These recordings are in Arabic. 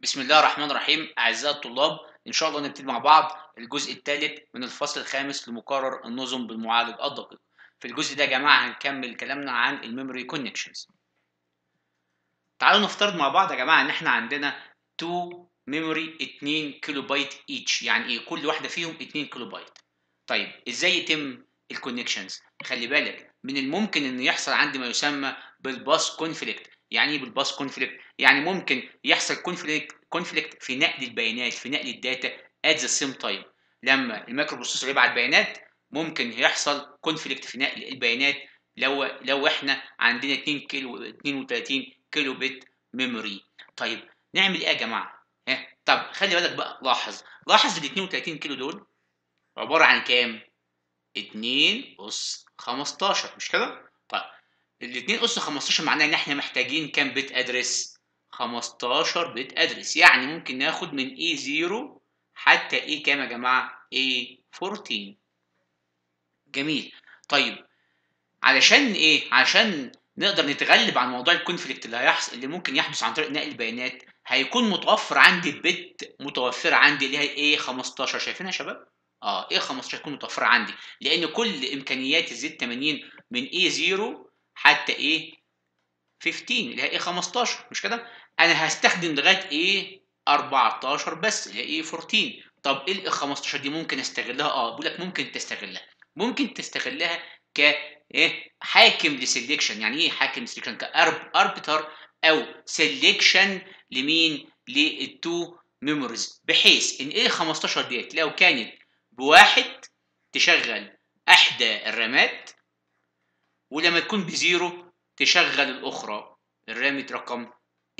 بسم الله الرحمن الرحيم. أعزائي الطلاب إن شاء الله نبتدي مع بعض الجزء الثالث من الفصل الخامس لمقرر النظم بالمعالج الدقيق. في الجزء ده يا جماعة هنكمل كلامنا عن ال memory connections تعالوا نفترض مع بعض يا جماعة إن إحنا عندنا 2 memory 2 كيلو بايت each يعني إيه؟ كل واحدة فيهم 2 كيلو بايت طيب إزاي يتم ال connections خلي بالك من الممكن إن يحصل عندي ما يسمى بال bus conflict يعني إيه بال bus conflict يعني ممكن يحصل conflict conflict في نقل البيانات في نقل ال data at the same time. لما ال microprocessor يبعت بيانات ممكن يحصل conflict في نقل البيانات لو لو إحنا عندنا 2 كيلو 32 كيلو بت memory طيب نعمل إيه يا جماعة؟ ها طب خلي بالك بقى لاحظ لاحظ ال 32 كيلو دول عبارة عن كام؟ 2 اس 15 مش كده؟ الاثنين اس 15 معناه إن إحنا محتاجين كام bit address 15 بت ادرس يعني ممكن ناخد من اي 0 حتى إيه كام يا جماعة؟ إيه 14 جميل. طيب علشان إيه؟ عشان نقدر نتغلب عن موضوع الكونفليكت اللي هيحصل اللي ممكن يحدث عن طريق نقل البيانات هيكون متوفر عندي بت متوفرة عندي اللي هي إيه 15 شايفينها يا شباب؟ آه إيه 15 تكون متوفرة عندي. لأن كل إمكانيات الزد 80 من إيه 0 حتى إيه؟ 15 اللي هي إيه؟ 15 مش كده؟ أنا هستخدم لغاية إيه؟ 14 بس اللي هي إيه؟ 14 طب إيه ال 15 دي ممكن أستغلها؟ آه بقول لك ممكن تستغلها. ممكن تستغلها ك إيه؟ حاكم لسلكشن يعني إيه حاكم لسلكشن كاربتر أو سلكشن لمين؟ للتو ميموريز بحيث إن إيه 15 ديت لو كانت بواحد تشغل إحدى الرامات ولما تكون ب zero تشغل الأخرى الرامة رقم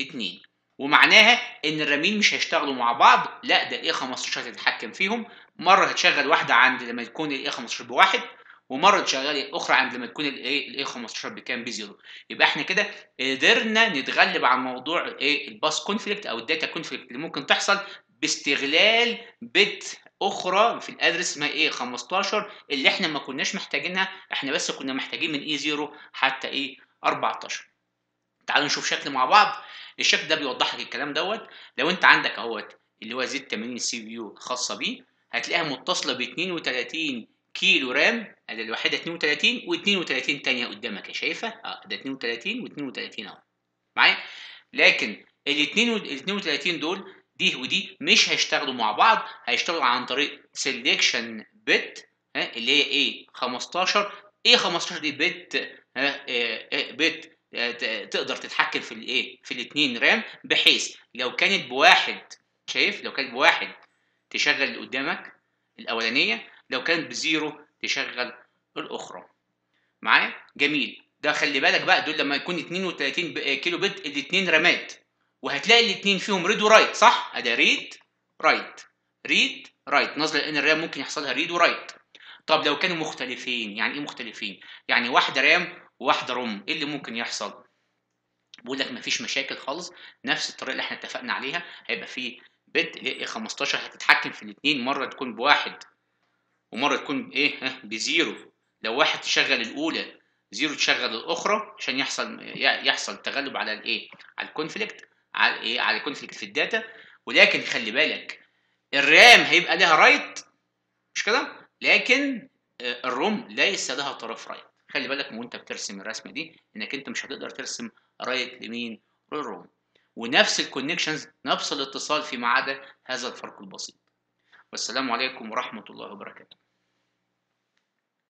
2 ومعناها إن الرامين مش هيشتغلوا مع بعض لا ده ال A 15 هتتحكم فيهم. مرة هتشغل واحدة عند لما تكون ال A 15 بواحد ومرة تشغل الأخرى عند لما تكون الايه ال A 15 بكام ب zero. يبقى إحنا كده قدرنا نتغلب عن موضوع إيه ال bus conflict أو ال data conflict اللي ممكن تحصل باستغلال bit أخرى في ال address اسمها A 15 اللي إحنا ما كناش محتاجينها إحنا بس كنا محتاجين من A 0 حتى A 14 تعالوا نشوف شكل مع بعض. الشكل ده بيوضح لك الكلام دوت. لو أنت عندك أهوت اللي هو Z 80 CPU خاصة بيه هتلاقيها متصلة ب 32 كيلو RAM أدي الواحدة 32 و32 ثانية قدامك. يا شايفة؟ آه ده 32 و32 أهو. معايا؟ لكن ال 32 دول دي ودي مش هيشتغلوا مع بعض هيشتغلوا عن طريق selection bit اللي هي A 15 A 15 دي bit bit تقدر تتحكم في الايه في الاثنين RAM بحيث لو كانت بواحد شايف؟ لو كانت بواحد تشغل اللي قدامك الأولانية لو كانت ب zero تشغل الأخرى. معايا؟ جميل. ده خلي بالك بقى دول لما يكون 32 kilo bit الاثنين رامات. وهتلاقي الاثنين فيهم read و write صح؟ أدي read write. read write. نظرا لأن ال RAM ممكن يحصل لها read و write. طب لو كانوا مختلفين يعني إيه مختلفين؟ يعني واحدة RAM وواحدة ROM إيه اللي ممكن يحصل؟ بقول لك مفيش مشاكل خالص. نفس الطريقة اللي إحنا اتفقنا عليها هيبقى في bit ال A 15 هتتحكم في الاثنين مرة تكون بواحد ومرة تكون إيه ب zero. لو واحد تشغل الأولى zero تشغل الأخرى عشان يحصل يحصل تغلب على الإيه على ال conflict على إيه؟ على ال conflict في ال data. ولكن خلي بالك ال RAM هيبقى لها write مش كده؟ لكن ال ROM ليس لها طرف write خلي بالك وأنت بترسم الرسمة دي إنك أنت مش هتقدر ترسم write لمين؟ لل ROM. ونفس ال connections نفس الاتصال فيما عدا هذا الفرق البسيط. والسلام عليكم ورحمة الله وبركاته.